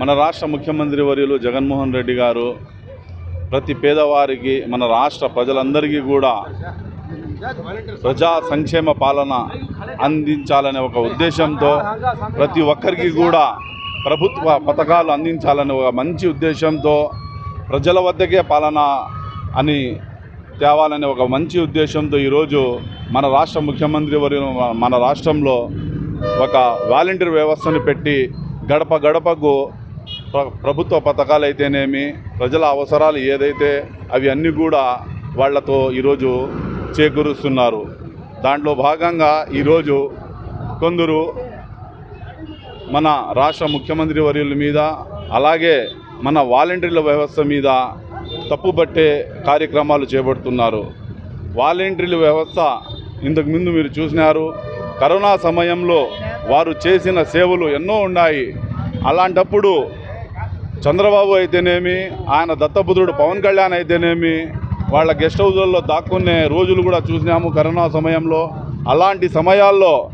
మన రాష్ట్ర ముఖ్యమంత్రి వర్యులు జగన్మోహన్ రెడ్డి గారు ప్రతి పేదవారికి మన రాష్ట్ర ప్రజలందరికీ కూడా ప్రజా సంక్షేమ పాలన అందించాలనే ఒక ఉద్దేశంతో ప్రతి ఒక్కరికి కూడా ప్రభుత్వ పథకాలు అందించాలనే ఒక మంచి ఉద్దేశంతో ప్రజల వద్దకే పాలన అని తేవాలనే ఒక మంచి ఉద్దేశంతో ఈరోజు మన రాష్ట్ర ముఖ్యమంత్రి వర్యులు మన రాష్ట్రంలో ఒక వాలంటీర్ వ్యవస్థను పెట్టి గడప గడపకు ప్రభుత్వ పథకాలు అయితేనేమి ప్రజల అవసరాలు ఏదైతే అవి అన్నీ కూడా వాళ్ళతో ఈరోజు చేకూరుస్తున్నారు. దాంట్లో భాగంగా ఈరోజు కొందరు మన రాష్ట్ర ముఖ్యమంత్రి వర్యుల మీద అలాగే మన వాలంటీర్ల వ్యవస్థ మీద తప్పుపట్టే కార్యక్రమాలు చేపడుతున్నారు. వాలంటీర్ల వ్యవస్థ ఇంతకుముందు మీరు చూసినారు కరోనా సమయంలో వారు చేసిన సేవలు ఎన్నో ఉన్నాయి. అలాంటప్పుడు చంద్రబాబు అయితేనేమి ఆయన దత్తపుత్రుడు పవన్ కళ్యాణ్ అయితేనేమి వాళ్ళ గెస్ట్ హౌజుల్లో దాక్కునే రోజులు కూడా చూసినాము కరోనా సమయంలో. అలాంటి సమయాల్లో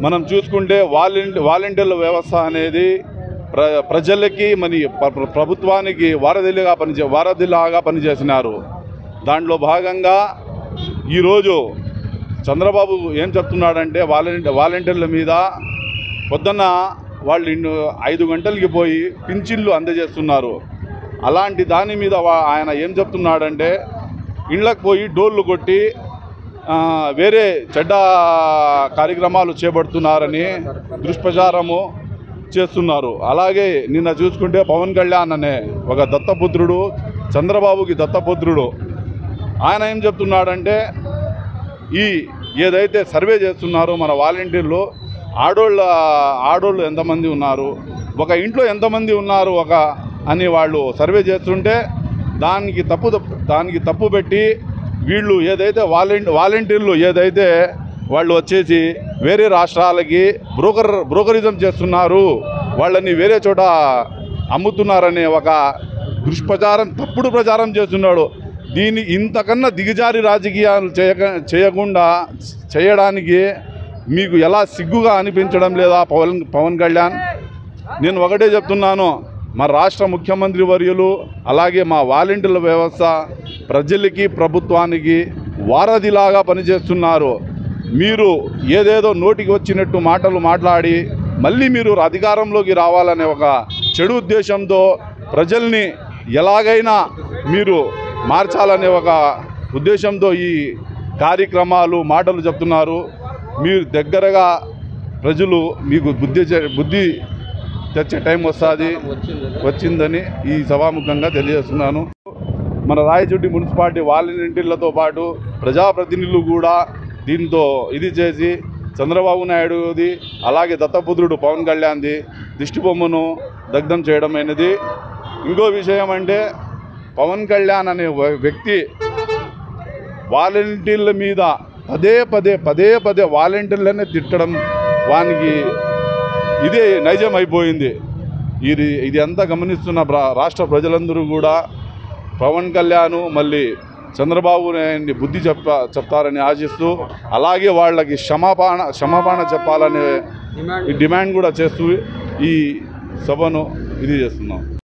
మనం చూసుకుంటే వాలంటీ వాలంటీర్ల వ్యవస్థ అనేది ప్ర ప్రజలకి మరి ప్ర- ప్రభుత్వానికి వారధిలాగా పనిచే వారధిలాగా పనిచేసినారు. దాంట్లో భాగంగా ఈరోజు చంద్రబాబు ఏం చెప్తున్నాడంటే వాలంటీ వాలంటీర్ల మీద పొద్దున్న వాళ్ళు ఇన్ను ఐదు గంటలకి పోయి పింఛన్లు అందజేస్తున్నారు. అలాంటి దాని మీద ఆయన ఏం చెప్తున్నాడంటే ఇళ్ళకు పోయి డోర్లు కొట్టి వేరే చెడ్డ కార్యక్రమాలు చేపడుతున్నారని దుష్ప్రచారము చేస్తున్నారు. అలాగే నిన్న చూసుకుంటే పవన్ కళ్యాణ్ అనే ఒక దత్తపుత్రుడు చంద్రబాబుకి దత్తపుత్రుడు. ఆయన ఏం చెప్తున్నాడంటే ఈ ఏదైతే సర్వే చేస్తున్నారో మన వాలంటీర్లు ఆడోళ్ళ ఆడోళ్ళు ఎంతమంది ఉన్నారు ఒక ఇంట్లో ఎంతమంది ఉన్నారు ఒక అని వాళ్ళు సర్వే చేస్తుంటే దానికి తప్పు తప్పు- దానికి తప్పు పెట్టి వీళ్ళు ఏదైతే వాలంటీ వాలంటీర్లు ఏదైతే వాళ్ళు వచ్చేసి వేరే రాష్ట్రాలకి బ్రోకర్ బ్రోకరిజం చేస్తున్నారు వాళ్ళని వేరే చోట అమ్ముతున్నారనే ఒక దుష్ప్రచారం తప్పుడు ప్రచారం చేస్తున్నాడు. దీని ఇంతకన్నా దిగజారి రాజకీయాలు చేయక చేయకుండా చేయడానికి మీకు ఎలా సిగ్గుగా అనిపించడం లేదా పవన్ పవన్ కళ్యాణ్? నేను ఒకటే చెప్తున్నాను మా రాష్ట్ర ముఖ్యమంత్రి వర్యులు అలాగే మా వాలంటీర్ల వ్యవస్థ ప్రజలకి ప్రభుత్వానికి వారధిలాగా పనిచేస్తున్నారు. మీరు ఏదేదో నోటికి వచ్చినట్టు మాటలు మాట్లాడి మళ్ళీ మీరు అధికారంలోకి రావాలనే ఒక చెడు ఉద్దేశంతో ప్రజల్ని ఎలాగైనా మీరు మార్చాలనే ఒక ఉద్దేశంతో ఈ కార్యక్రమాలు మాటలు చెప్తున్నారు. మీరు దగ్గరగా ప్రజలు మీకు బుద్ధి బుద్ధి తెచ్చే టైం వస్తుంది. వచ్చిందని ఈ సభాముఖంగా తెలియజేస్తున్నాను. మన రాయచోటి మున్సిపాలిటీ వాలంటీర్లతో పాటు ప్రజాప్రతినిధులు కూడా దీంతో ఇది చేసి చంద్రబాబు నాయుడుది అలాగే దత్తపుత్రుడు పవన్ కళ్యాణ్ది దిష్టిబొమ్మను దగ్ధం చేయడం అనేది ఇంకో విషయం అంటే పవన్ కళ్యాణ్ అనే వ్యక్తి వాలంటీర్ల మీద పదే పదే పదే పదే వాలంటీర్లనే తిట్టడం వానికి ఇదే నైజం అయిపోయింది ఇది ఇది అంతా గమనిస్తున్న రాష్ట్ర ప్రజలందరూ కూడా పవన్ కళ్యాణ్ మళ్ళీ చంద్రబాబు నాయుడిని బుద్ధి చెప్ప చెప్తారని ఆశిస్తూ అలాగే వాళ్ళకి క్షమాపణ క్షమాపణ చెప్పాలనే ఈ డిమాండ్ కూడా చేస్తూ ఈ సభను ఇది చేస్తున్నాం.